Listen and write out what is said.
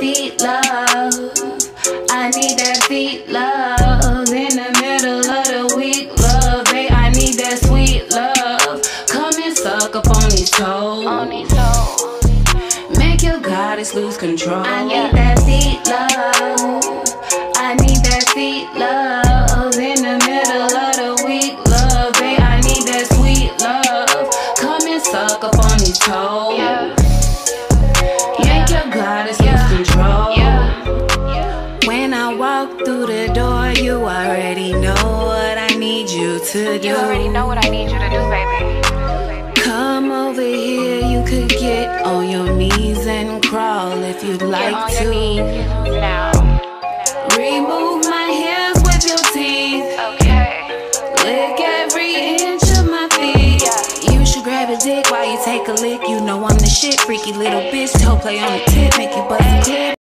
Feet love, I need that feet love in the middle of the week, love. Babe, I need that sweet love. Come and suck up on these toes. On these toes. Make your goddess lose control. I need that feet love. I need that feet love in the middle of the week, love. Babe, I need that sweet love. Come and suck up on these toes. Control. Yeah. Yeah. When I walk through the door, you already know what I need you to do. You already know what I need you to do, baby. Come over here, you could get on your knees and crawl if you'd Get like on to. your knees now. Remove my hairs with your teeth. Okay. Lick every inch of my feet. Yeah. You should grab a dick while you take a lick. You know I'm the shit, freaky little bitch. Toe play on the tip, make you bust a tip.